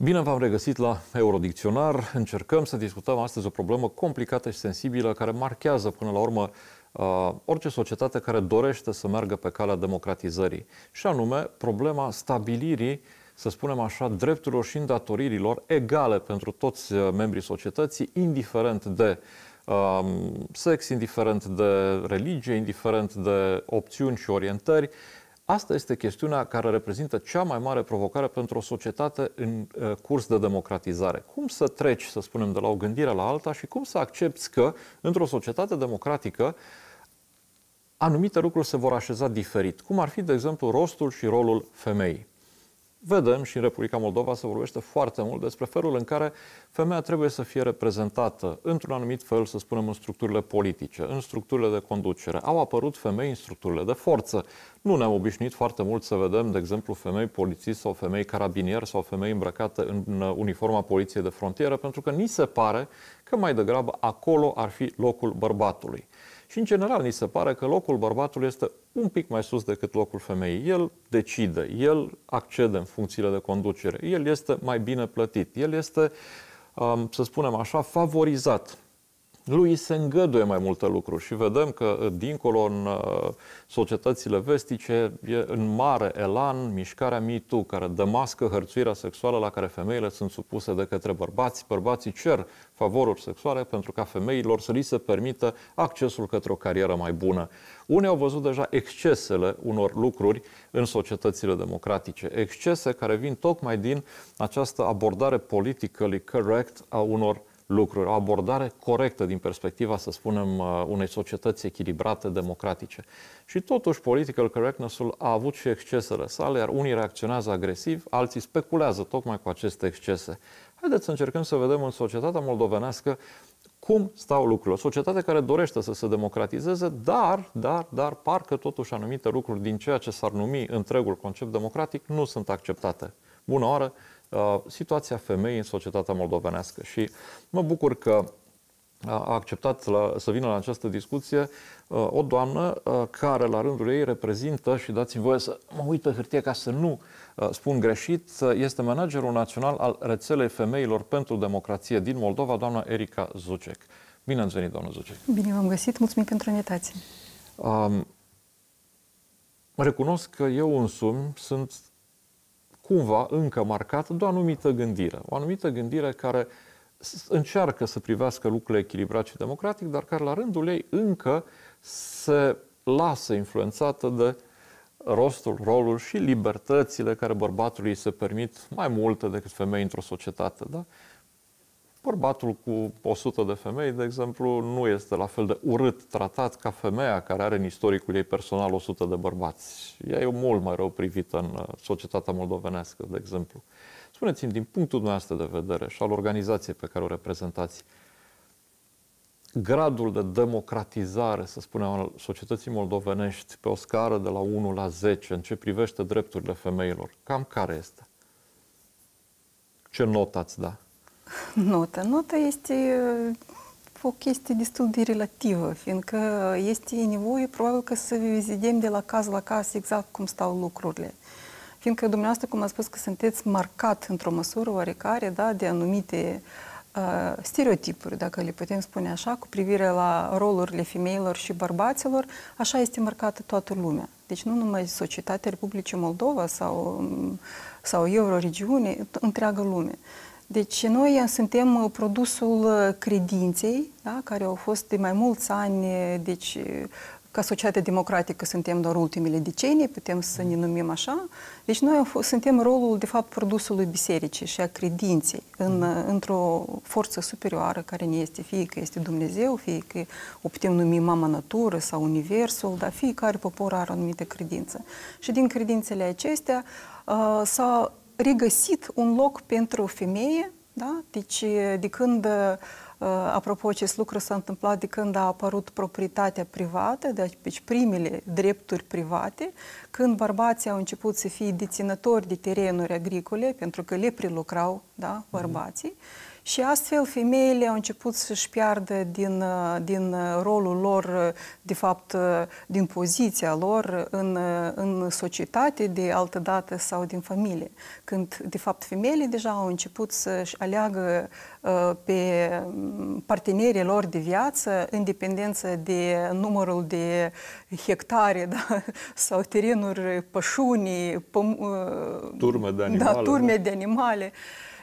Bine v-am regăsit la Eurodicționar. Încercăm să discutăm astăzi o problemă complicată și sensibilă care marchează până la urmă uh, orice societate care dorește să meargă pe calea democratizării. Și anume problema stabilirii, să spunem așa, drepturilor și îndatoririlor egale pentru toți uh, membrii societății, indiferent de uh, sex, indiferent de religie, indiferent de opțiuni și orientări, Asta este chestiunea care reprezintă cea mai mare provocare pentru o societate în uh, curs de democratizare. Cum să treci, să spunem, de la o gândire la alta și cum să accepti că, într-o societate democratică, anumite lucruri se vor așeza diferit. Cum ar fi, de exemplu, rostul și rolul femeii vedem și în Republica Moldova se vorbește foarte mult despre felul în care femeia trebuie să fie reprezentată într-un anumit fel, să spunem, în structurile politice, în structurile de conducere. Au apărut femei în structurile de forță. Nu ne-am obișnuit foarte mult să vedem, de exemplu, femei polițiști sau femei carabinieri sau femei îmbrăcate în uniforma poliției de frontieră, pentru că ni se pare că mai degrabă acolo ar fi locul bărbatului. Și, în general, ni se pare că locul bărbatului este un pic mai sus decât locul femeii. El decide, el accede în funcțiile de conducere, el este mai bine plătit, el este, um, să spunem așa, favorizat lui se îngăduie mai multe lucruri și vedem că uh, dincolo în uh, societățile vestice e în mare elan mișcarea MeToo care demască hărțuirea sexuală la care femeile sunt supuse de către bărbați. Bărbații cer favoruri sexuale pentru ca femeilor să li se permită accesul către o carieră mai bună. Unii au văzut deja excesele unor lucruri în societățile democratice, excese care vin tocmai din această abordare politically correct a unor lucruri, o abordare corectă din perspectiva, să spunem, uh, unei societăți echilibrate, democratice. Și totuși, political correctness-ul a avut și excesele sale, iar unii reacționează agresiv, alții speculează tocmai cu aceste excese. Haideți să încercăm să vedem în societatea moldovenească cum stau lucrurile. O societate care dorește să se democratizeze, dar, dar, dar, parcă totuși anumite lucruri din ceea ce s-ar numi întregul concept democratic nu sunt acceptate. Bună oară! Uh, situația femeii în societatea moldovenească. Și mă bucur că a acceptat la, să vină la această discuție uh, o doamnă uh, care la rândul ei reprezintă, și dați-mi voie să mă uit pe hârtie ca să nu spun greșit, este managerul național al rețelei femeilor pentru democrație din Moldova, doamna Erica Zucek. Bine ați venit, doamnă Zucek. Bine v-am găsit, mulțumim pentru invitație. Um, recunosc că eu însumi sunt cumva încă marcat de o anumită gândire. O anumită gândire care încearcă să privească lucrurile echilibrat și democratic, dar care la rândul ei încă se lasă influențată de rostul, rolul și libertățile care bărbatului se permit mai multe decât femei într-o societate. Da? Bărbatul cu 100 de femei, de exemplu, nu este la fel de urât tratat ca femeia care are în istoricul ei personal 100 de bărbați. Ea e mult mai rău privită în uh, societatea moldovenească, de exemplu. Spuneți-mi, din punctul dumneavoastră de vedere și al organizației pe care o reprezentați, gradul de democratizare, să spunem, al societății moldovenești pe o scară de la 1 la 10 în ce privește drepturile femeilor, cam care este? Ce notă ați da? Nota. Nota este o chestie destul de relativă, fiindcă este nevoie probabil că să vedem de la caz la caz exact cum stau lucrurile. Fiindcă dumneavoastră, cum a spus, că sunteți marcat într-o măsură oarecare da, de anumite uh, stereotipuri, dacă le putem spune așa, cu privire la rolurile femeilor și bărbaților, așa este marcată toată lumea. Deci nu numai societatea Republicii Moldova sau, sau Euroregiune, întreaga lume. Uh, deci noi suntem uh, produsul uh, credinței, da, care au fost de mai mulți ani, deci ca societate democratică suntem doar ultimele decenii, putem să ne numim așa. Deci noi suntem rolul, de fapt, produsului bisericii și a credinței în, uh, într-o forță superioară care ne este, fie că este Dumnezeu, fie că o putem numi mama natură sau universul, dar fiecare popor are o anumită credință. Și din credințele acestea uh, s-a regăsit un loc pentru femeie, da? Deci, de când, apropo, acest lucru s-a întâmplat de când a apărut proprietatea privată, deci primele drepturi private, când bărbații au început să fie deținători de terenuri agricole, pentru că le prelucrau, da, bărbații, mm-hmm Și astfel femeile au început să-și piardă din, din rolul lor, de fapt, din poziția lor în, în societate de altă dată sau din familie. Când, de fapt, femeile deja au început să-și aleagă pe partenerii lor de viață în dependență de numărul de hectare da? sau terenuri, pășuni, păm, turme de animale. Da, turme da? de animale.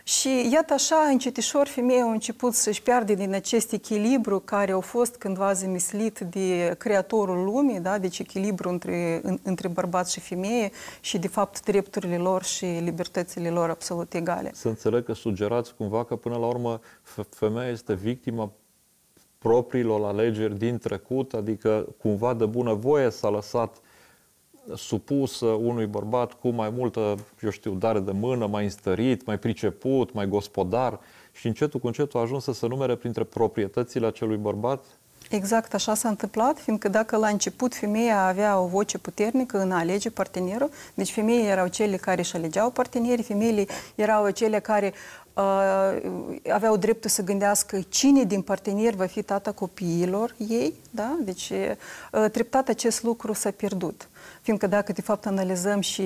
Și iată așa, încetișor, femeia au început să-și piardă din acest echilibru care a fost cândva zămislit de creatorul lumii, da? deci echilibru între, între bărbat și femeie și, de fapt, drepturile lor și libertățile lor absolut egale. Să înțeleg că sugerați cumva că, până la urmă, femeia este victima propriilor alegeri din trecut, adică cumva de bunăvoie s-a lăsat supusă unui bărbat cu mai multă, eu știu, dare de mână, mai înstărit, mai priceput, mai gospodar și încetul cu încetul a ajuns să se numere printre proprietățile acelui bărbat? Exact așa s-a întâmplat, fiindcă dacă la început femeia avea o voce puternică în a alege partenerul, deci femeile erau cele care își alegeau partenerii, femeile erau cele care uh, aveau dreptul să gândească cine din parteneri va fi tata copiilor ei, da? Deci uh, treptat acest lucru s-a pierdut. Fiindcă dacă de fapt analizăm și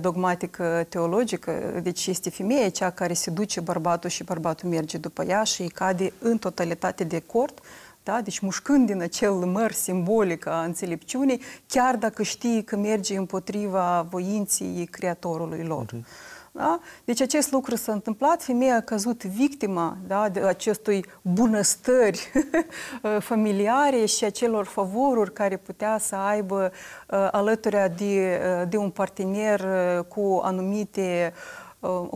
dogmatică teologică, deci este femeia cea care se duce bărbatul și bărbatul merge după ea și îi cade în totalitate de acord, da? Deci mușcând din acel măr simbolic a înțelepciunii, chiar dacă știi că merge împotriva voinții creatorului lor. Uh-huh. Da? Deci acest lucru s-a întâmplat, femeia a căzut victima da, de acestui bunăstări familiare și acelor favoruri care putea să aibă uh, alături de, uh, de un partener uh, cu anumite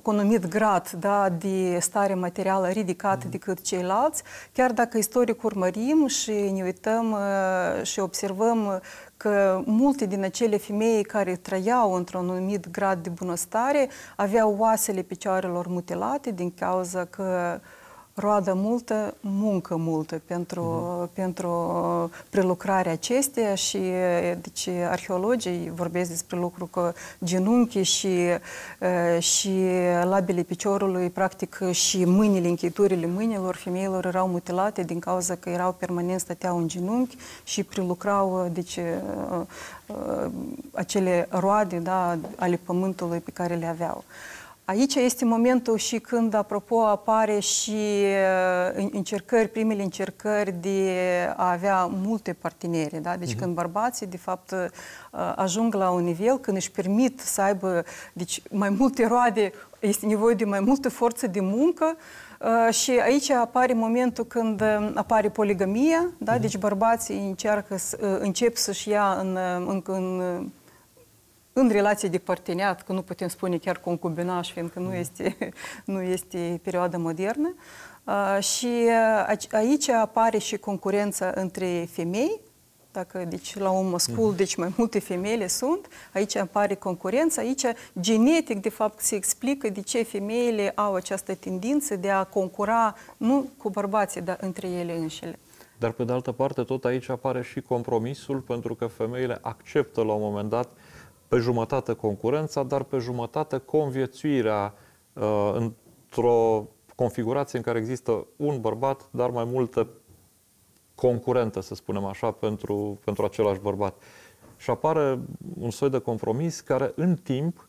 cu anumit grad da, de stare materială ridicat mm. decât ceilalți, chiar dacă istoric urmărim și ne uităm și observăm că multe din acele femei care trăiau într-un anumit grad de bunăstare aveau oasele picioarelor mutilate din cauza că roadă multă, muncă multă pentru, uh-huh. pentru prelucrarea acesteia și deci arheologii vorbesc despre lucru că genunchi și, și labile piciorului, practic și mâinile, încheiturile mâinilor femeilor erau mutilate din cauza că erau permanent stăteau în genunchi și prelucrau deci, acele roade da, ale pământului pe care le aveau. Aici este momentul și când, apropo, apare și uh, încercări, primele încercări de a avea multe parteneri. Da? Deci uh-huh. când bărbații, de fapt, uh, ajung la un nivel, când își permit să aibă deci, mai multe roade, este nevoie de mai multă forță de muncă, Uh, și aici apare momentul când apare poligamia, da? uh-huh. deci bărbații încearcă, uh, încep să-și ia în, în, în în relație de parteneriat, că nu putem spune chiar concubinaj, fiindcă nu este, nu este perioada modernă. Uh, și aici apare și concurența între femei, dacă deci la un mascul, deci mai multe femeile sunt, aici apare concurența, aici genetic de fapt se explică de ce femeile au această tendință de a concura nu cu bărbații, dar între ele înșele. Dar pe de altă parte tot aici apare și compromisul pentru că femeile acceptă la un moment dat uh, pe jumătate concurența, dar pe jumătate conviețuirea uh, într-o configurație în care există un bărbat, dar mai multă concurentă, să spunem așa, pentru, pentru același bărbat. Și apare un soi de compromis care, în timp,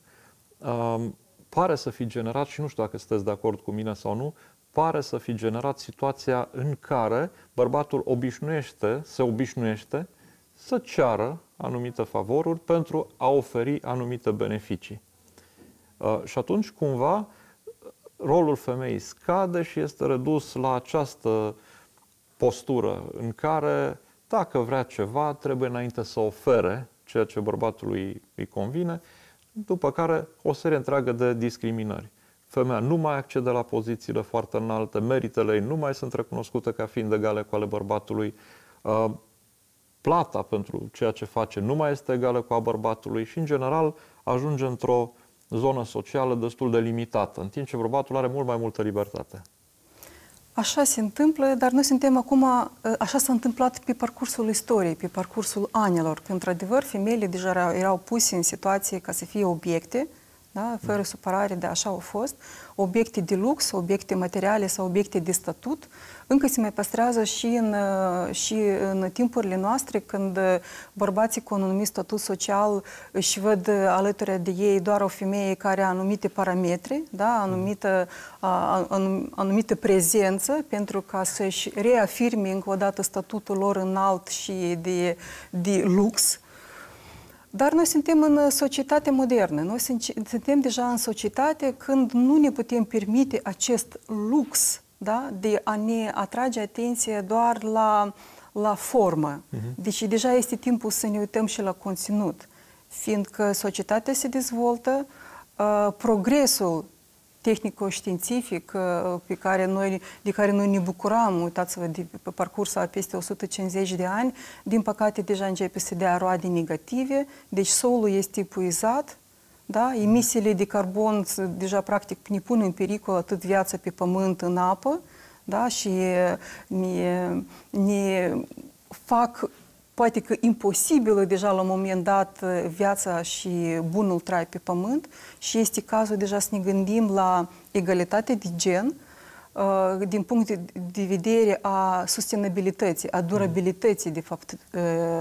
uh, pare să fi generat, și nu știu dacă sunteți de acord cu mine sau nu, pare să fi generat situația în care bărbatul obișnuiește, se obișnuiește să ceară anumite favoruri pentru a oferi anumite beneficii. Uh, și atunci, cumva, rolul femeii scade și este redus la această postură în care, dacă vrea ceva, trebuie înainte să ofere ceea ce bărbatului îi convine, după care o serie întreagă de discriminări. Femeia nu mai accede la pozițiile foarte înalte, meritele ei nu mai sunt recunoscute ca fiind egale cu ale bărbatului, uh, plata pentru ceea ce face nu mai este egală cu a bărbatului și, în general, ajunge într-o zonă socială destul de limitată, în timp ce bărbatul are mult mai multă libertate. Așa se întâmplă, dar noi suntem acum, așa s-a întâmplat pe parcursul istoriei, pe parcursul anilor, când, într-adevăr, femeile deja erau puse în situație ca să fie obiecte, da? fără supărare de așa au fost, obiecte de lux, obiecte materiale sau obiecte de statut, încă se mai păstrează și în, și în timpurile noastre când bărbații cu un anumit statut social își văd alături de ei doar o femeie care are anumite parametri, da? anumită, anumită prezență pentru ca să-și reafirme încă o dată statutul lor înalt și de, de lux, dar noi suntem în societate modernă, noi suntem deja în societate când nu ne putem permite acest lux da? de a ne atrage atenție doar la, la formă. Uh-huh. Deci deja este timpul să ne uităm și la conținut, fiindcă societatea se dezvoltă, uh, progresul tehnico-științific uh, pe care noi, de care noi ne bucuram, uitați-vă, de, pe parcursul a peste 150 de ani, din păcate deja începe să dea roade negative, deci solul este epuizat, da? emisiile de carbon deja practic ne pun în pericol atât viața pe pământ, în apă, da? și ne, ne fac poate că imposibilă deja la un moment dat viața și bunul trai pe pământ și este cazul deja să ne gândim la egalitate de gen din punct de vedere a sustenabilității, a durabilității, de fapt,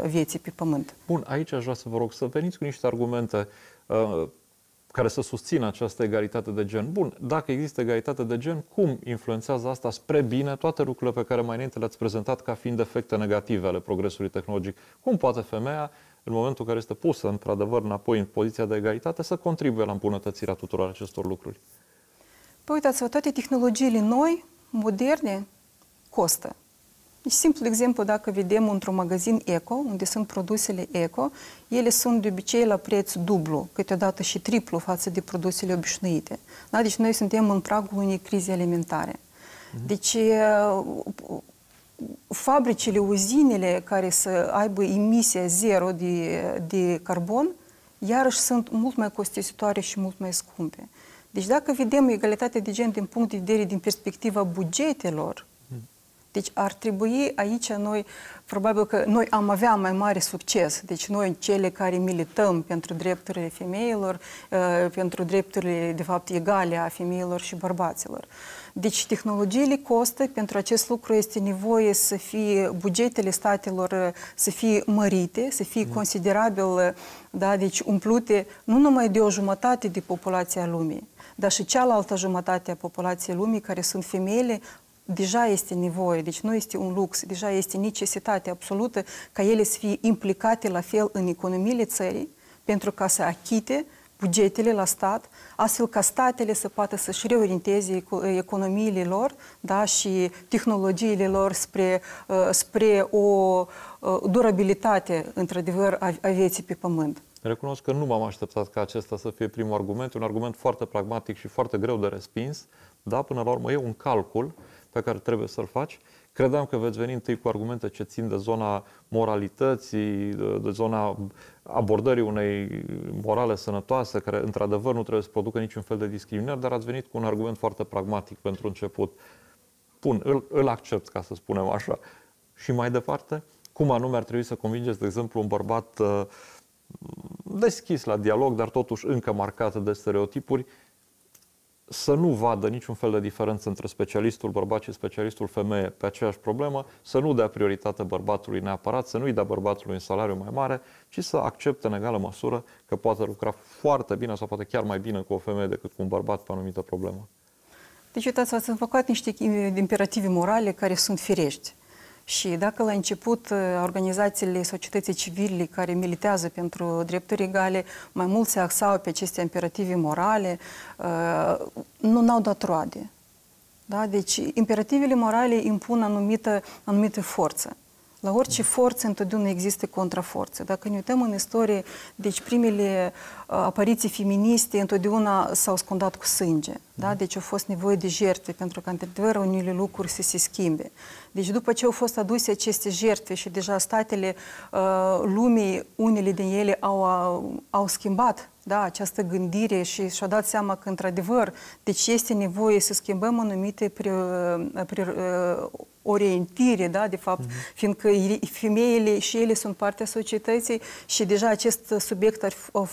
vieții pe pământ. Bun, aici aș vrea să vă rog să veniți cu niște argumente care să susțină această egalitate de gen. Bun, dacă există egalitate de gen, cum influențează asta spre bine toate lucrurile pe care mai înainte le-ați prezentat ca fiind efecte negative ale progresului tehnologic? Cum poate femeia, în momentul în care este pusă, într-adevăr, înapoi în poziția de egalitate, să contribuie la îmbunătățirea tuturor acestor lucruri? Păi uitați-vă, toate tehnologiile noi, moderne, costă. Deci, simplu exemplu, dacă vedem într-un magazin eco, unde sunt produsele eco, ele sunt de obicei la preț dublu, câteodată și triplu față de produsele obișnuite. Da? Deci noi suntem în pragul unei crize alimentare. Mhm. Deci fabricile, uzinele care să aibă emisia zero de, de carbon, iarăși sunt mult mai costisitoare și mult mai scumpe. Deci dacă vedem egalitatea de gen din punct de vedere, din perspectiva bugetelor, deci ar trebui aici noi, probabil că noi am avea mai mare succes. Deci noi, cele care milităm pentru drepturile femeilor, pentru drepturile, de fapt, egale a femeilor și bărbaților. Deci tehnologiile costă, pentru acest lucru este nevoie să fie bugetele statelor să fie mărite, să fie mm. considerabil, da, deci umplute nu numai de o jumătate de populația lumii, dar și cealaltă jumătate a populației lumii, care sunt femeile, deja este nevoie, deci nu este un lux, deja este necesitate absolută ca ele să fie implicate la fel în economiile țării pentru ca să achite bugetele la stat, astfel ca statele să poată să-și reorienteze economiile lor da, și tehnologiile lor spre, uh, spre o uh, durabilitate, într-adevăr, a, a vieții pe pământ. Recunosc că nu m-am așteptat ca acesta să fie primul argument, un argument foarte pragmatic și foarte greu de respins, dar până la urmă e un calcul pe care trebuie să-l faci. Credeam că veți veni întâi cu argumente ce țin de zona moralității, de zona abordării unei morale sănătoase, care într-adevăr nu trebuie să producă niciun fel de discriminare, dar ați venit cu un argument foarte pragmatic pentru început. Bun, îl, îl accept, ca să spunem așa. Și mai departe, cum anume ar trebui să convingeți, de exemplu, un bărbat uh, deschis la dialog, dar totuși încă marcat de stereotipuri, să nu vadă niciun fel de diferență între specialistul bărbat și specialistul femeie pe aceeași problemă, să nu dea prioritate bărbatului neapărat, să nu-i dea bărbatului un salariu mai mare, ci să accepte în egală măsură că poate lucra foarte bine sau poate chiar mai bine cu o femeie decât cu un bărbat pe o anumită problemă. Deci, uitați, ați înfăcat niște imperative morale care sunt firești. Și dacă la început uh, organizațiile societății civile care militează pentru drepturi egale mai mult se axau pe aceste imperative morale, uh, nu au dat roade. Da? Deci imperativele morale impun anumită, anumită forță. La orice forță întotdeauna există contraforță. Dacă ne uităm în istorie, deci primele uh, apariții feministe întotdeauna s-au scondat cu sânge. Da? Deci au fost nevoie de jertfe pentru că, într-adevăr, unele lucruri să se schimbe. Deci după ce au fost aduse aceste jertfe și deja statele uh, lumii, unele din ele au, au schimbat da, această gândire și și-a dat seama că, într-adevăr, deci este nevoie să schimbăm anumite pri, pri, orientire, da, de fapt, mm-hmm. fiindcă femeile și ele sunt partea societății și deja acest subiect ar, au,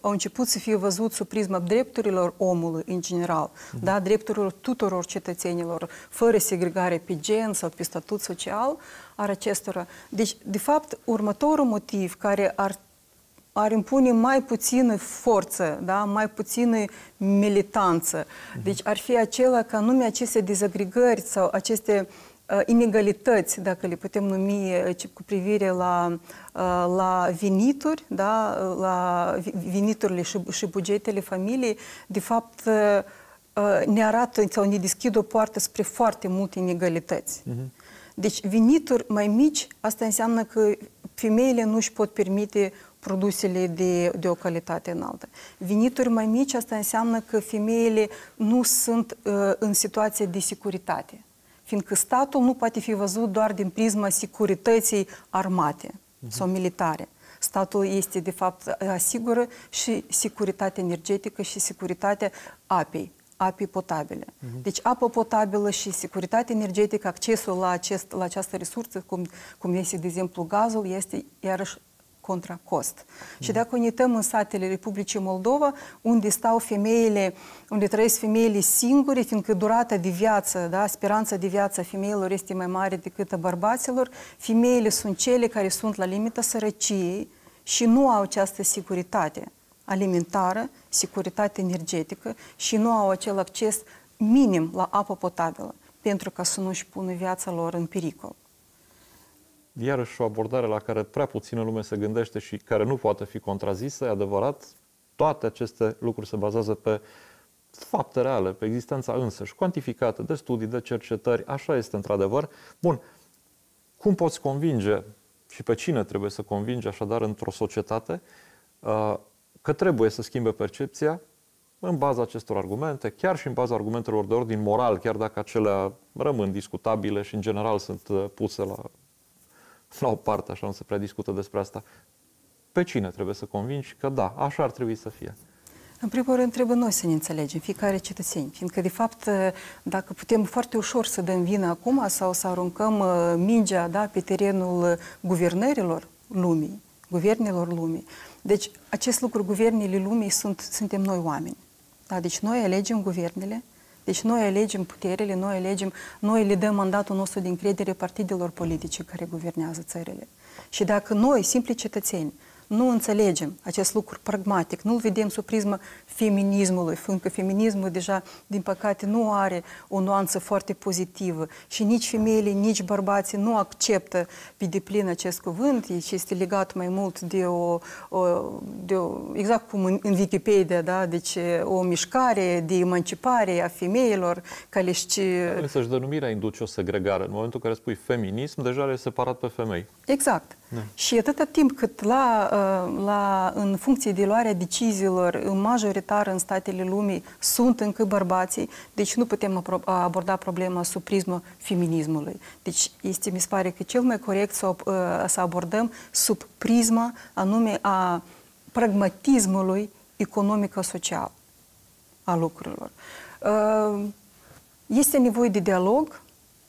au început să fie văzut sub prisma drepturilor omului în general, mm-hmm. da, drepturilor tuturor cetățenilor, fără segregare pe gen sau pe statut social al acestora. Deci, de fapt, următorul motiv care ar ar impune mai puțină forță, da? mai puțină militanță. Deci ar fi acela că anume aceste dezagregări sau aceste uh, inegalități, dacă le putem numi uh, cu privire la, uh, la venituri, da? la veniturile și, și bugetele familiei, de fapt uh, uh, ne arată sau ne deschid o poartă spre foarte multe inegalități. Uh-huh. Deci venituri mai mici, asta înseamnă că femeile nu își pot permite produsele de, de o calitate înaltă. Venituri mai mici, asta înseamnă că femeile nu sunt uh, în situație de securitate, fiindcă statul nu poate fi văzut doar din prisma securității armate uh-huh. sau militare. Statul este, de fapt, asigură și securitatea energetică și securitatea apei, apei potabile. Uh-huh. Deci apă potabilă și securitatea energetică, accesul la, acest, la această resursă, cum, cum este, de exemplu, gazul, este iarăși contra cost. Mm. Și dacă ne uităm în satele Republicii Moldova, unde stau femeile, unde trăiesc femeile singure, fiindcă durata de viață, da, speranța de viață a femeilor este mai mare decât a bărbaților, femeile sunt cele care sunt la limita sărăciei și nu au această securitate alimentară, securitate energetică și nu au acel acces minim la apă potabilă pentru ca să nu-și pună viața lor în pericol iarăși o abordare la care prea puțină lume se gândește și care nu poate fi contrazisă, e adevărat, toate aceste lucruri se bazează pe fapte reale, pe existența însăși, cuantificată de studii, de cercetări, așa este într-adevăr. Bun, cum poți convinge și pe cine trebuie să convinge așadar într-o societate uh, că trebuie să schimbe percepția în baza acestor argumente, chiar și în baza argumentelor de ordin moral, chiar dacă acelea rămân discutabile și în general sunt uh, puse la la o parte, așa nu se prea discută despre asta. Pe cine trebuie să convingi că da, așa ar trebui să fie? În primul rând, trebuie noi să ne înțelegem, fiecare cetățeni, fiindcă, de fapt, dacă putem foarte ușor să dăm vină acum sau să aruncăm uh, mingea da, pe terenul guvernărilor lumii, guvernelor lumii, deci acest lucru, guvernele lumii, sunt, suntem noi oameni. Da? Deci noi alegem guvernele, deci noi alegem puterile, noi alegem, noi le dăm mandatul nostru de încredere partidelor politice care guvernează țările. Și dacă noi, simpli cetățeni, nu înțelegem acest lucru pragmatic, nu-l vedem sub prisma feminismului, fiindcă feminismul deja, din păcate, nu are o nuanță foarte pozitivă și nici femeile, nici bărbații nu acceptă pe deplin acest cuvânt, și este legat mai mult de o, o, de o exact cum în, în Wikipedia, da? deci o mișcare de emancipare a femeilor, care și... Însăși denumirea induce o segregare. În momentul în care spui feminism, deja e separat pe femei. Exact. Da. Și atâta timp cât la, uh, la, în funcție de luarea deciziilor în majoritar în statele lumii sunt încă bărbații, deci nu putem aborda problema sub prisma feminismului. Deci este, mi se pare că cel mai corect să, uh, să abordăm sub prisma anume a pragmatismului economico-social a lucrurilor. Uh, este nevoie de dialog,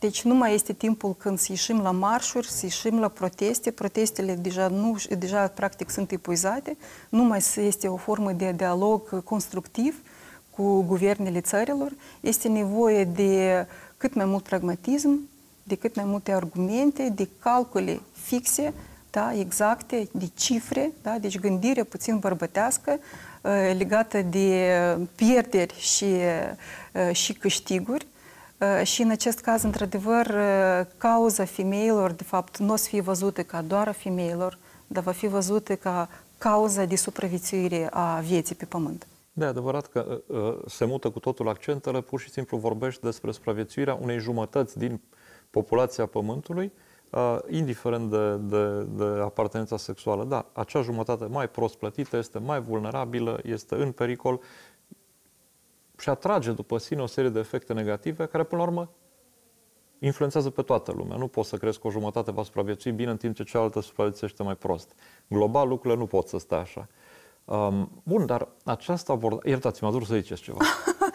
deci nu mai este timpul când să ieșim la marșuri, să ieșim la proteste. Protestele deja, nu, deja practic sunt epuizate. Nu mai este o formă de dialog constructiv cu guvernele țărilor. Este nevoie de cât mai mult pragmatism, de cât mai multe argumente, de calcule fixe, da, exacte, de cifre, da, deci gândire puțin bărbătească legată de pierderi și, și câștiguri Uh, și în acest caz, într-adevăr, uh, cauza femeilor, de fapt, nu o să fie văzută ca doar a femeilor, dar va fi văzută ca cauza de supraviețuire a vieții pe pământ. Da, adevărat că uh, se mută cu totul accentele, pur și simplu vorbești despre supraviețuirea unei jumătăți din populația Pământului, uh, indiferent de, de, de apartenența sexuală. Da, acea jumătate mai prost plătită este mai vulnerabilă, este în pericol și atrage după sine o serie de efecte negative care, până la urmă, influențează pe toată lumea. Nu poți să crezi că o jumătate va supraviețui bine în timp ce cealaltă supraviețuiește mai prost. Global, lucrurile nu pot să stea așa. Um, bun, dar această abordare... Iertați-mă, ați vrut să ziceți ceva.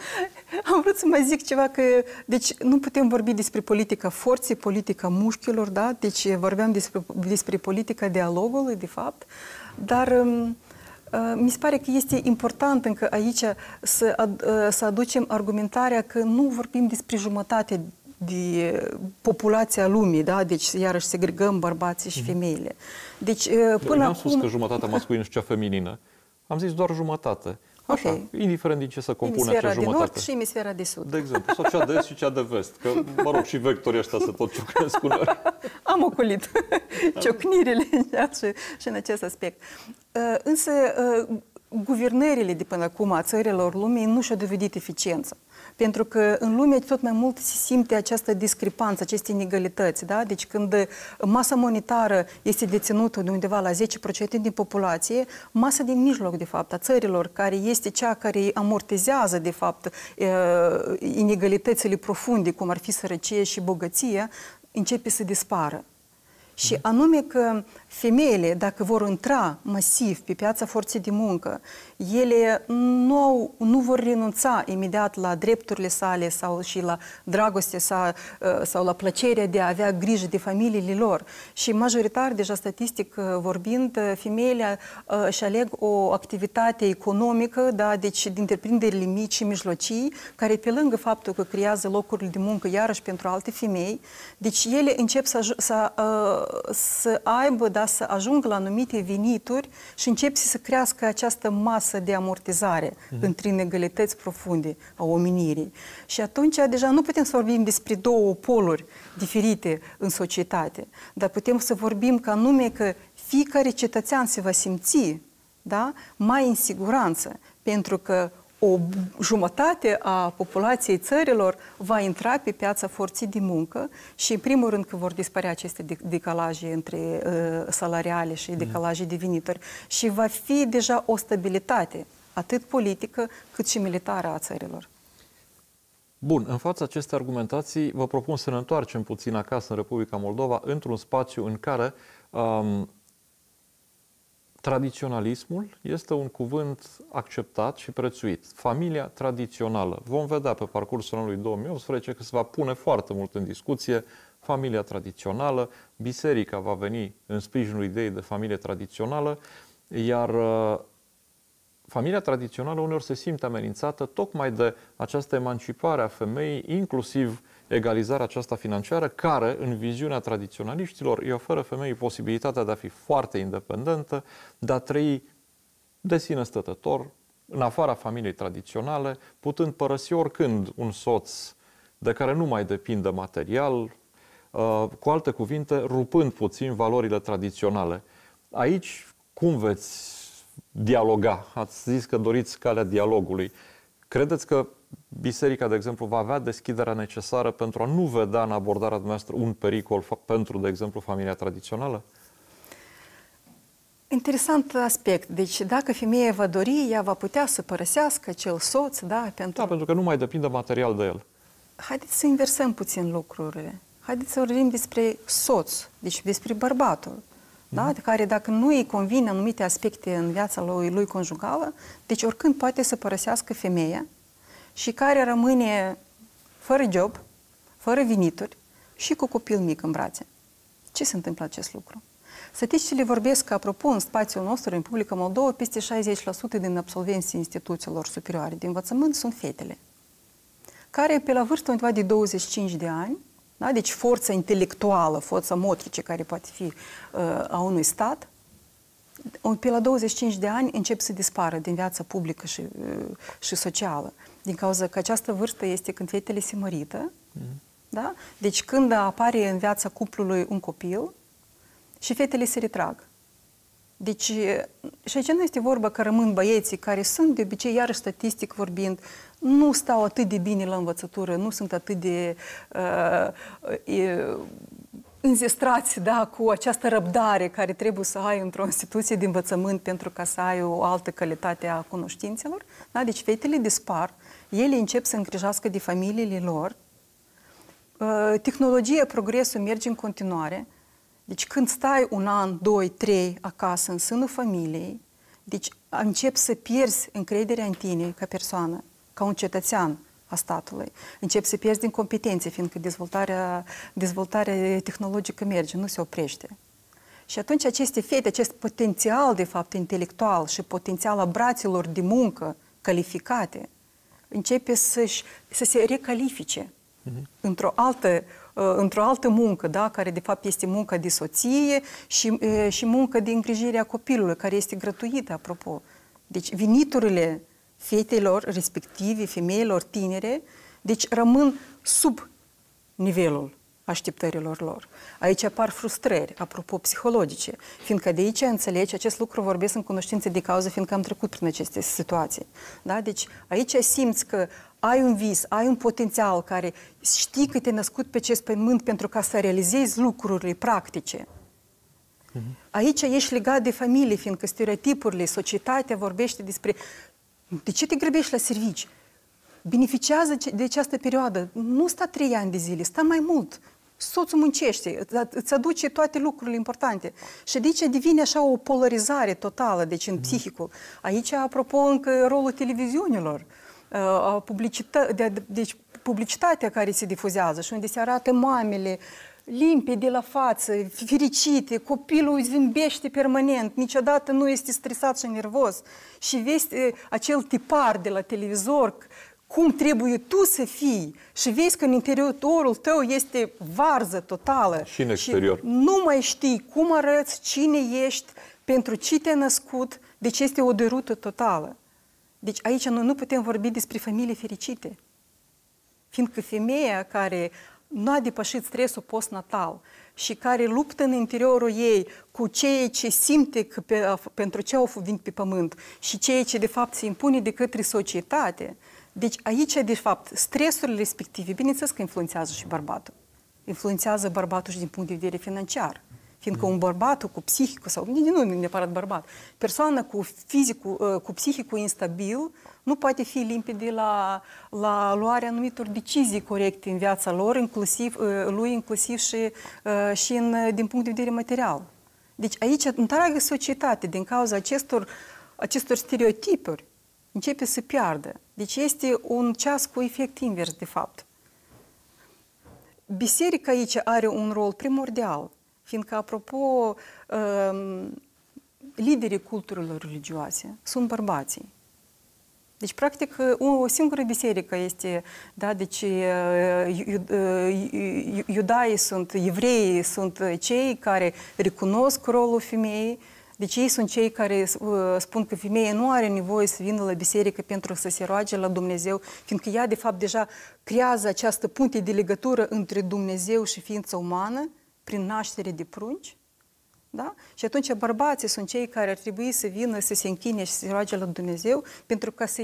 Am vrut să mai zic ceva că, deci nu putem vorbi despre politica forței, politica mușchilor, da? Deci vorbeam despre, despre politica dialogului, de fapt, dar um, uh, mi se pare că este important încă aici să, ad, uh, să aducem argumentarea că nu vorbim despre jumătate de populația lumii, da? Deci, iarăși, segregăm bărbații și mhm. femeile. Deci, uh, până acum... am spus că jumătatea masculină și cea feminină. Am zis doar jumătate. Așa, okay. indiferent din ce să compune acea jumătate. de nord și emisfera de sud. De exemplu, sau cea de est și cea de vest. Că, mă rog, și vectorii ăștia să tot ciocnesc cu noi. Am ocolit ciocnirile și, și în acest aspect. Uh, însă, uh, guvernările de până acum a țărilor lumii nu și-au dovedit eficiența. Pentru că în lume tot mai mult se simte această discrepanță, aceste inegalități. Da? Deci când masa monetară este deținută de undeva la 10% din populație, masa din mijloc, de fapt, a țărilor, care este cea care amortizează, de fapt, inegalitățile profunde, cum ar fi sărăcie și bogăție, începe să dispară. Și anume că femeile, dacă vor intra masiv pe piața forței de muncă, ele nu, au, nu vor renunța imediat la drepturile sale sau și la dragostea sa, uh, sau la plăcerea de a avea grijă de familiile lor. Și majoritar, deja statistic uh, vorbind, uh, femeile își aleg o activitate economică, da, deci de întreprinderile mici și mijlocii, care pe lângă faptul că creează locurile de muncă iarăși pentru alte femei, deci ele încep să, să, să aibă, da, să ajungă la anumite venituri și încep să crească această masă de amortizare mm-hmm. între inegalități profunde a omenirii. Și atunci deja nu putem să vorbim despre două poluri diferite în societate, dar putem să vorbim ca nume că fiecare cetățean se va simți da, mai în siguranță, pentru că o jumătate a populației țărilor va intra pe piața forței de muncă și, în primul rând, că vor dispărea aceste decalaje între uh, salariale și decalaje de venituri și va fi deja o stabilitate, atât politică cât și militară a țărilor. Bun, în fața acestei argumentații vă propun să ne întoarcem puțin acasă în Republica Moldova, într-un spațiu în care um, Tradiționalismul este un cuvânt acceptat și prețuit. Familia tradițională. Vom vedea pe parcursul anului 2018 că se va pune foarte mult în discuție familia tradițională, biserica va veni în sprijinul ideii de familie tradițională, iar uh, familia tradițională uneori se simte amenințată tocmai de această emancipare a femeii, inclusiv egalizarea aceasta financiară, care, în viziunea tradiționaliștilor, îi oferă femeii posibilitatea de a fi foarte independentă, de a trăi de sine stătător, în afara familiei tradiționale, putând părăsi oricând un soț de care nu mai depinde material, uh, cu alte cuvinte, rupând puțin valorile tradiționale. Aici, cum veți dialoga? Ați zis că doriți calea dialogului. Credeți că biserica, de exemplu, va avea deschiderea necesară pentru a nu vedea în abordarea noastră un pericol pentru, de exemplu, familia tradițională? Interesant aspect. Deci, dacă femeia va dori, ea va putea să părăsească cel soț, da? Pentru... Da, pentru că nu mai depinde material de el. Haideți să inversăm puțin lucrurile. Haideți să vorbim despre soț, deci despre bărbatul, mm-hmm. da? De care dacă nu îi convine anumite aspecte în viața lui, lui conjugală, deci oricând poate să părăsească femeia, și care rămâne fără job, fără venituri și cu copil mic în brațe. Ce se întâmplă acest lucru? Statisticile vorbesc că, apropo, în spațiul nostru, în Republica Moldova, peste 60% din absolvenții instituțiilor superioare de învățământ sunt fetele, care pe la vârstă undeva de 25 de ani, da? deci forța intelectuală, forța motrice care poate fi uh, a unui stat, pe la 25 de ani încep să dispară din viața publică și, uh, și socială. Din cauza că această vârstă este când fetele se mărită, mm. da? Deci când apare în viața cuplului un copil și fetele se retrag. Deci, și aici nu este vorba că rămân băieții care sunt, de obicei, iarăși statistic vorbind, nu stau atât de bine la învățătură, nu sunt atât de uh, uh, înzestrați da, cu această răbdare care trebuie să ai într-o instituție de învățământ pentru ca să ai o altă calitate a cunoștințelor. Da? Deci fetele dispar, ele încep să îngrijească de familiile lor, uh, tehnologia, progresul merge în continuare, deci când stai un an, doi, trei acasă în sânul familiei, deci încep să pierzi încrederea în tine ca persoană, ca un cetățean a statului. Încep să pierzi din competențe, fiindcă dezvoltarea, dezvoltarea tehnologică merge, nu se oprește. Și atunci aceste fete, acest potențial, de fapt, intelectual și potențial a braților de muncă calificate, începe să să se recalifice uh-huh. într-o altă, uh, într-o altă muncă, da? care de fapt este munca de soție și, uh, și muncă de îngrijire a copilului, care este gratuită, apropo. Deci veniturile fetelor respective, femeilor tinere, deci rămân sub nivelul așteptărilor lor. Aici apar frustrări, apropo, psihologice, fiindcă de aici înțelegi, acest lucru vorbesc în cunoștință de cauză, fiindcă am trecut prin aceste situații. Da? Deci aici simți că ai un vis, ai un potențial care știi că te-ai născut pe acest pământ pentru ca să realizezi lucrurile practice. Mhm. Aici ești legat de familie, fiindcă stereotipurile, societatea vorbește despre de ce te grăbești la servici? Beneficiază de această perioadă. Nu sta trei ani de zile, sta mai mult soțul muncește, îți aduce toate lucrurile importante. Și de aici devine așa o polarizare totală, deci în mm. psihicul. Aici, apropo, încă rolul televiziunilor, uh, publicită, de, deci publicitatea care se difuzează și unde se arată mamele, limpede la față, fericite, copilul zâmbește permanent, niciodată nu este stresat și nervos. Și vezi uh, acel tipar de la televizor cum trebuie tu să fii și vezi că în interiorul tău este varză totală. Și în exterior. Și nu mai știi cum arăți, cine ești, pentru ce te-ai născut, deci este o derută totală. Deci aici noi nu putem vorbi despre familii fericite. Fiindcă femeia care nu a depășit stresul postnatal și care luptă în interiorul ei cu ceea ce simte că pe, pentru ce au venit pe pământ și ceea ce de fapt se impune de către societate, deci aici, de fapt, stresurile respective, bineînțeles că influențează și bărbatul. Influențează bărbatul și din punct de vedere financiar. Fiindcă un bărbat cu psihicul, sau nu neapărat bărbat, persoană cu fizicul, ă, cu psihicul instabil, nu poate fi limpede la, la luarea anumitor decizii corecte în viața lor, inclusiv, ă, lui inclusiv și, ă, și în, din punct de vedere material. Deci aici întreaga societate, din cauza acestor, acestor stereotipuri, începe să piardă. Deci este un ceas cu efect invers, de fapt. Biserica aici are un rol primordial, fiindcă, apropo, um, liderii culturilor religioase sunt bărbații. Deci, practic, o singură biserică este, da, deci iudaii sunt, evreii sunt cei care recunosc rolul femeii, deci ei sunt cei care spun că femeia nu are nevoie să vină la biserică pentru să se roage la Dumnezeu, fiindcă ea de fapt deja creează această punte de legătură între Dumnezeu și ființa umană prin naștere de prunci. Da? Și atunci bărbații sunt cei care ar trebui să vină să se închine și să se roage la Dumnezeu pentru ca să,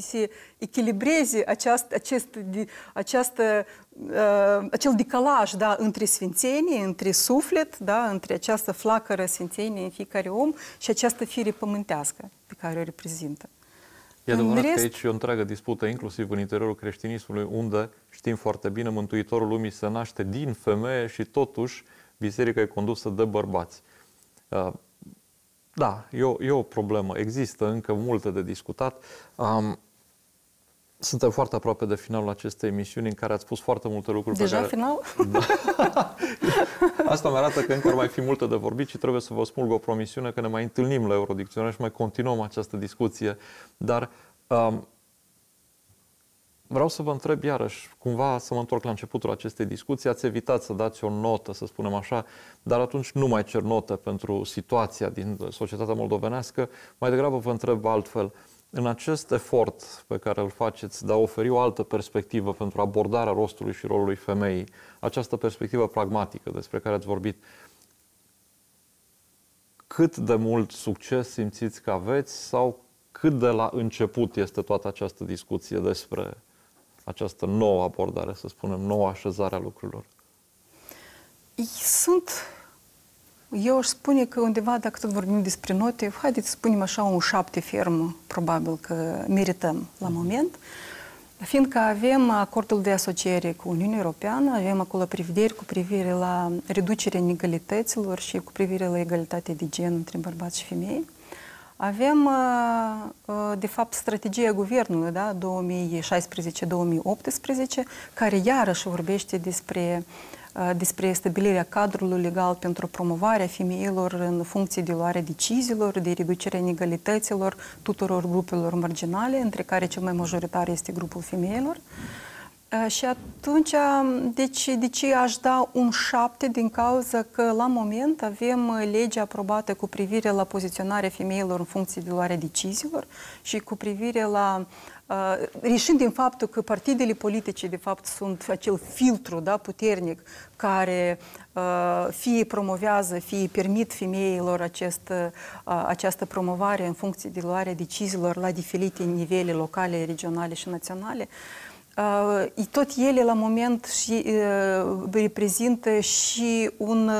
să echilibreze această, acest, această, uh, acel decalaj da, între sfințenie, între suflet, da, între această flacără sfințenie în fiecare om și această fire pământească pe care o reprezintă. E adevărat rest... că aici e o întreagă dispută, inclusiv în interiorul creștinismului, unde știm foarte bine, Mântuitorul Lumii se naște din femeie și totuși biserica e condusă de bărbați. Uh, da, e o, e o problemă. Există încă multe de discutat. Um, suntem foarte aproape de finalul acestei emisiuni în care ați spus foarte multe lucruri. Deja pe care... final? Da. Asta mi arată că încă ar mai fi multe de vorbit și trebuie să vă smulg o promisiune că ne mai întâlnim la Eurodicționar și mai continuăm această discuție. Dar um, Vreau să vă întreb iarăși, cumva să mă întorc la începutul acestei discuții, ați evitat să dați o notă, să spunem așa, dar atunci nu mai cer notă pentru situația din societatea moldovenească, mai degrabă vă întreb altfel. În acest efort pe care îl faceți de a oferi o altă perspectivă pentru abordarea rostului și rolului femeii, această perspectivă pragmatică despre care ați vorbit, cât de mult succes simțiți că aveți sau cât de la început este toată această discuție despre această nouă abordare, să spunem, nouă așezare a lucrurilor? Sunt, eu aș spune că undeva, dacă tot vorbim despre note, haideți să spunem așa un șapte ferm, probabil că merităm la moment, fiindcă avem acordul de asociere cu Uniunea Europeană, avem acolo prevederi cu privire la reducerea inegalităților și cu privire la egalitatea de gen între bărbați și femei. Avem, uh, de fapt, strategia guvernului, da, 2016-2018, care iarăși vorbește despre despre stabilirea cadrului legal pentru promovarea femeilor în funcție de luarea deciziilor, de reducerea inegalităților tuturor grupelor marginale, între care cel mai majoritar este grupul femeilor. Și atunci, deci, de ce aș da un șapte din cauza că la moment avem legea aprobată cu privire la poziționarea femeilor în funcție de luarea deciziilor și cu privire la Reșind din faptul că partidele politice, de fapt, sunt acel filtru da, puternic care fie promovează, fie permit femeilor acest, această promovare în funcție de luarea deciziilor la diferite nivele locale, regionale și naționale, tot ele la moment și, reprezintă și un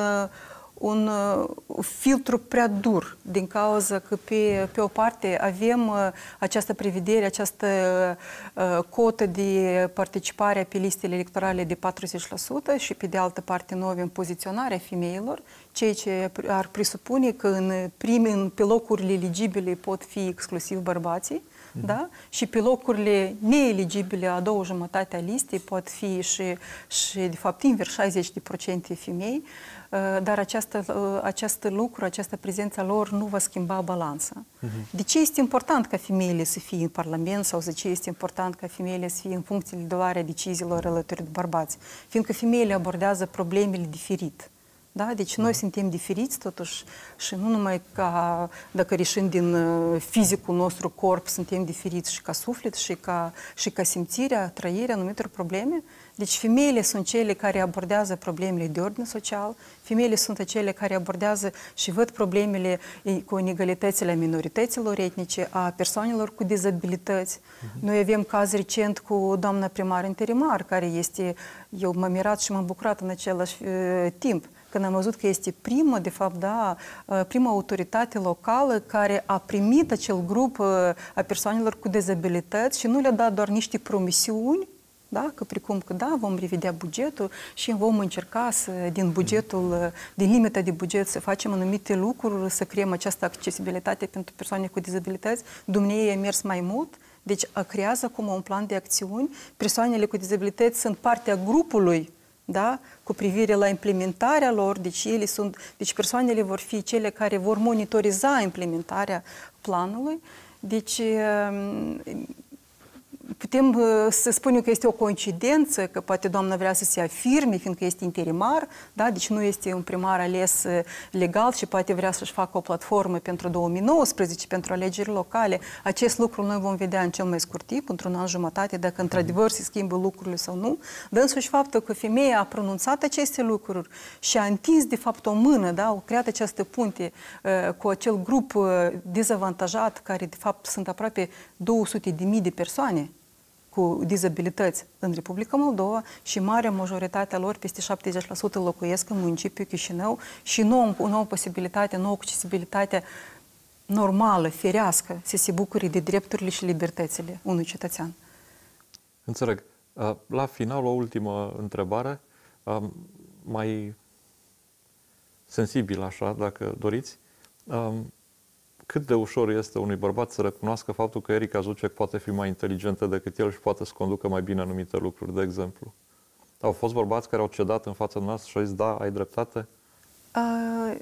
un uh, filtru prea dur din cauza că pe, pe o parte avem uh, această prevedere, această uh, cotă de participare pe listele electorale de 40% și pe de altă parte noi avem poziționarea femeilor, ceea ce ar presupune că în, primi, în, pe locurile eligibile pot fi exclusiv bărbații, mm-hmm. da? și pe locurile neeligibile a două jumătate a listei pot fi și, și de fapt invers 60% femei. Uh, Uh, dar această, uh, acest lucru, această prezență lor nu va schimba balanța. Uh-huh. De ce este important ca femeile să fie în Parlament sau de ce este important ca femeile să fie în funcție de luarea deciziilor alături de bărbați? Fiindcă femeile abordează problemele diferit. Da? Deci noi suntem diferiți totuși și nu numai ca, dacă reșim din uh, fizicul nostru corp, suntem diferiți și ca suflet și ca, și ca simțirea, trăirea anumitor probleme, deci femeile sunt cele care abordează problemele de ordine social, femeile sunt cele care abordează și văd problemele cu inegalitățile minorităților etnice, a persoanelor cu dizabilități. Uh-huh. Noi avem caz recent cu doamna primar interimar, care este, eu m-am mirat și m-am bucurat în același uh, timp, când am văzut că este primă, de fapt, da, prima autoritate locală care a primit acel grup a persoanelor cu dizabilități și nu le-a dat doar niște promisiuni, da? Că precum că da, vom revedea bugetul și vom încerca să, din bugetul, din limita de buget, să facem anumite lucruri, să creăm această accesibilitate pentru persoane cu dizabilități. Dumnezeu a mers mai mult, deci a creează acum un plan de acțiuni. Persoanele cu dizabilități sunt partea grupului da? cu privire la implementarea lor, deci ele sunt, deci persoanele vor fi cele care vor monitoriza implementarea planului. Deci putem uh, să spunem că este o coincidență, că poate doamna vrea să se afirme, fiindcă este interimar, da? deci nu este un primar ales uh, legal și poate vrea să-și facă o platformă pentru 2019, pentru alegeri locale. Acest lucru noi vom vedea în cel mai scurt timp, într-un an jumătate, dacă într-adevăr se schimbă lucrurile sau nu. Dar însuși faptul că femeia a pronunțat aceste lucruri și a întins de fapt o mână, da? au creat această punte uh, cu acel grup uh, dezavantajat, care de fapt sunt aproape 200 de mii de persoane, cu dizabilități în Republica Moldova și marea majoritate a lor, peste 70% locuiesc în municipiul Chișinău și nu au o nouă posibilitate, nouă accesibilitate normală, firească, să se bucure de drepturile și libertățile unui cetățean. Înțeleg. La final, o ultimă întrebare, mai sensibil așa, dacă doriți cât de ușor este unui bărbat să recunoască faptul că Erika Zucek poate fi mai inteligentă decât el și poate să conducă mai bine anumite lucruri, de exemplu. Au fost bărbați care au cedat în fața noastră și au zis, da, ai dreptate? Uh,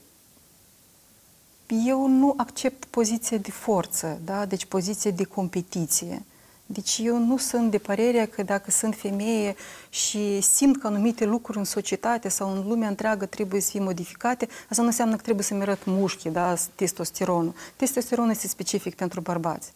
eu nu accept poziție de forță, da? deci poziție de competiție. Deci eu nu sunt de părerea că dacă sunt femeie și simt că anumite lucruri în societate sau în lumea întreagă trebuie să fie modificate, asta nu înseamnă că trebuie să-mi arăt mușchi, da, testosteronul. Testosteronul este specific pentru bărbați.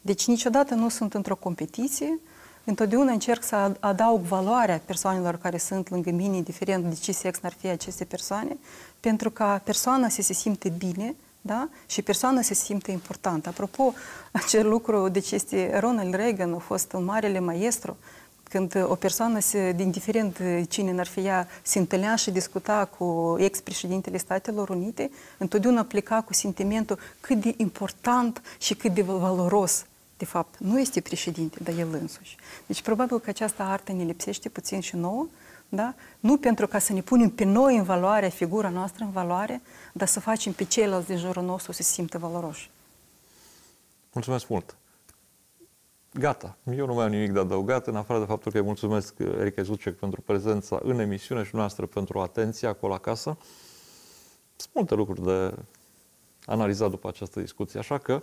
Deci niciodată nu sunt într-o competiție, întotdeauna încerc să adaug valoarea persoanelor care sunt lângă mine, indiferent de ce sex ar fi aceste persoane, pentru ca persoana să se simte bine, da? Și persoana se simte importantă. Apropo, acel lucru, deci este Ronald Reagan, a fost un marele maestru, când o persoană, se, indiferent cine n-ar fi ea, se întâlnea și discuta cu ex-președintele Statelor Unite, întotdeauna pleca cu sentimentul cât de important și cât de valoros de fapt, nu este președinte, dar el însuși. Deci, probabil că această artă ne lipsește puțin și nouă, da? Nu pentru ca să ne punem pe noi în valoare, figura noastră în valoare, dar să facem pe ceilalți din jurul nostru să se simtă valoroși. Mulțumesc mult! Gata, eu nu mai am nimic de adăugat, în afară de faptul că îi mulțumesc Erica Zucec pentru prezența în emisiune și noastră pentru atenția acolo acasă. Sunt multe lucruri de analizat după această discuție, așa că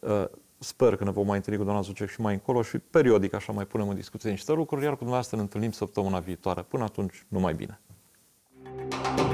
uh, sper că ne vom mai întâlni cu doamna Zucec și mai încolo și periodic așa mai punem în discuție niște lucruri, iar cu dumneavoastră ne întâlnim săptămâna viitoare. Până atunci, numai bine! Thank you.